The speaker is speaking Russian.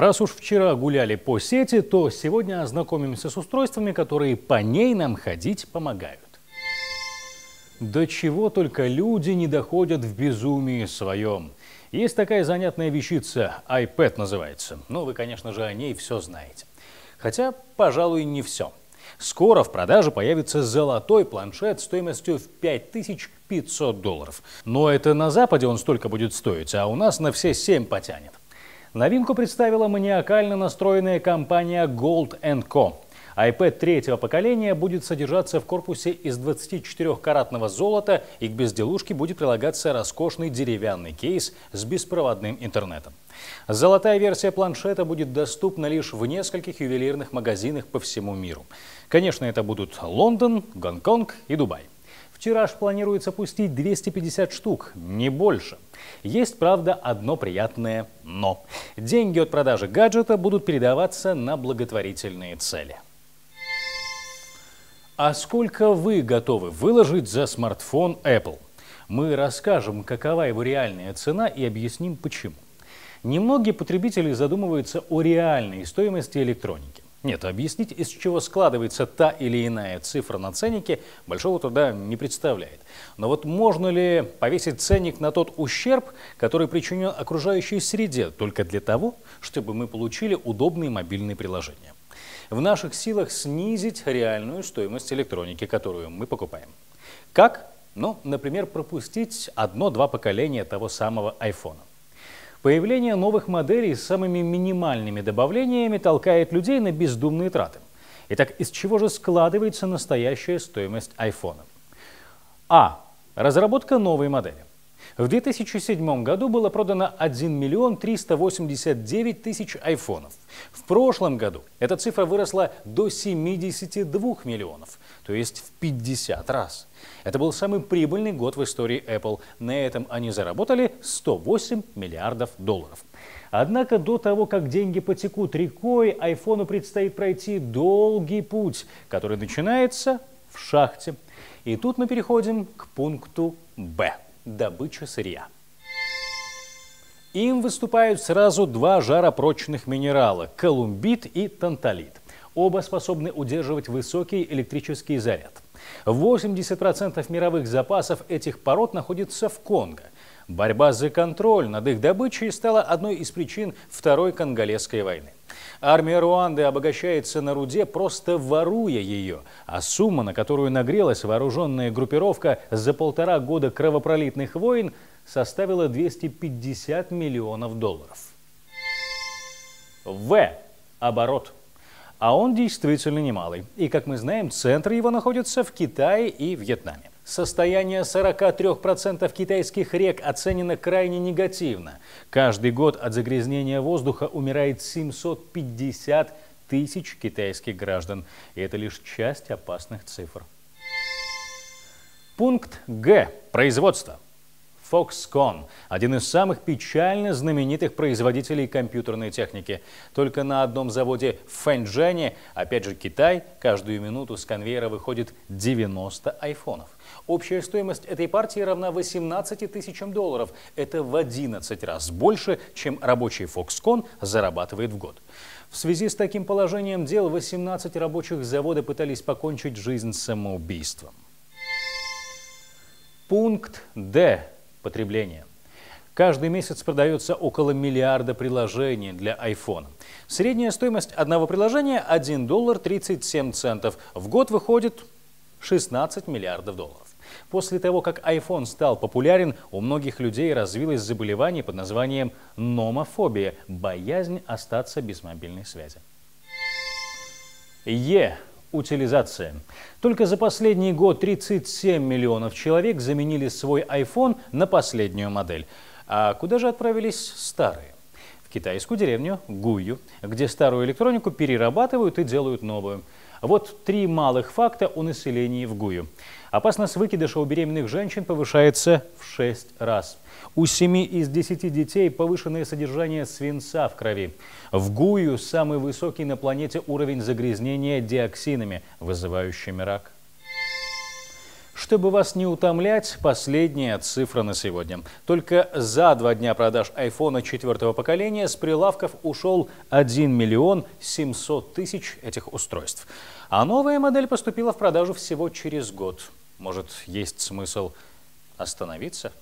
Раз уж вчера гуляли по сети, то сегодня ознакомимся с устройствами, которые по ней нам ходить помогают. До чего только люди не доходят в безумии своем. Есть такая занятная вещица, iPad называется. Ну, вы, конечно же, о ней все знаете. Хотя, пожалуй, не все. Скоро в продаже появится золотой планшет стоимостью в 5500 долларов. Но это на Западе он столько будет стоить, а у нас на все 7 потянет. Новинку представила маниакально настроенная компания Gold Co iPad третьего поколения будет содержаться в корпусе из 24-каратного золота и к безделушке будет прилагаться роскошный деревянный кейс с беспроводным интернетом. Золотая версия планшета будет доступна лишь в нескольких ювелирных магазинах по всему миру. Конечно, это будут Лондон, Гонконг и Дубай. В тираж планируется пустить 250 штук, не больше. Есть, правда, одно приятное «но». Деньги от продажи гаджета будут передаваться на благотворительные цели. А сколько вы готовы выложить за смартфон Apple? Мы расскажем, какова его реальная цена и объясним почему. Немногие потребители задумываются о реальной стоимости электроники. Нет, объяснить, из чего складывается та или иная цифра на ценнике, большого труда не представляет. Но вот можно ли повесить ценник на тот ущерб, который причинен окружающей среде, только для того, чтобы мы получили удобные мобильные приложения? в наших силах снизить реальную стоимость электроники, которую мы покупаем. Как? Ну, например, пропустить одно-два поколения того самого айфона. Появление новых моделей с самыми минимальными добавлениями толкает людей на бездумные траты. Итак, из чего же складывается настоящая стоимость айфона? А. Разработка новой модели. В 2007 году было продано 1 миллион 389 тысяч айфонов. В прошлом году эта цифра выросла до 72 миллионов, то есть в 50 раз. Это был самый прибыльный год в истории Apple. На этом они заработали 108 миллиардов долларов. Однако до того, как деньги потекут рекой, айфону предстоит пройти долгий путь, который начинается в шахте. И тут мы переходим к пункту «Б» добыча сырья. Им выступают сразу два жаропрочных минерала – колумбит и танталит. Оба способны удерживать высокий электрический заряд. 80% мировых запасов этих пород находится в Конго. Борьба за контроль над их добычей стала одной из причин Второй Конголезской войны. Армия Руанды обогащается на руде, просто воруя ее, а сумма, на которую нагрелась вооруженная группировка за полтора года кровопролитных войн, составила 250 миллионов долларов. В. Оборот. А он действительно немалый. И, как мы знаем, центр его находится в Китае и Вьетнаме. Состояние 43% китайских рек оценено крайне негативно. Каждый год от загрязнения воздуха умирает 750 тысяч китайских граждан. И это лишь часть опасных цифр. Пункт Г. Производство. Foxconn – один из самых печально знаменитых производителей компьютерной техники. Только на одном заводе в Фэнчжэне, опять же Китай, каждую минуту с конвейера выходит 90 айфонов. Общая стоимость этой партии равна 18 тысячам долларов. Это в 11 раз больше, чем рабочий Foxconn зарабатывает в год. В связи с таким положением дел 18 рабочих завода пытались покончить жизнь самоубийством. Пункт Д потребления. Каждый месяц продается около миллиарда приложений для iPhone. Средняя стоимость одного приложения 1 доллар 37 центов. В год выходит 16 миллиардов долларов. После того, как iPhone стал популярен, у многих людей развилось заболевание под названием номофобия – боязнь остаться без мобильной связи. Е. Утилизация. Только за последний год 37 миллионов человек заменили свой iPhone на последнюю модель. А куда же отправились старые? В китайскую деревню Гую, где старую электронику перерабатывают и делают новую. Вот три малых факта о населении в Гую. Опасность выкидыша у беременных женщин повышается в 6 раз. У 7 из 10 детей повышенное содержание свинца в крови. В Гую самый высокий на планете уровень загрязнения диоксинами, вызывающими рак. Чтобы вас не утомлять, последняя цифра на сегодня. Только за два дня продаж айфона четвертого поколения с прилавков ушел 1 миллион 700 тысяч этих устройств. А новая модель поступила в продажу всего через год. Может, есть смысл остановиться?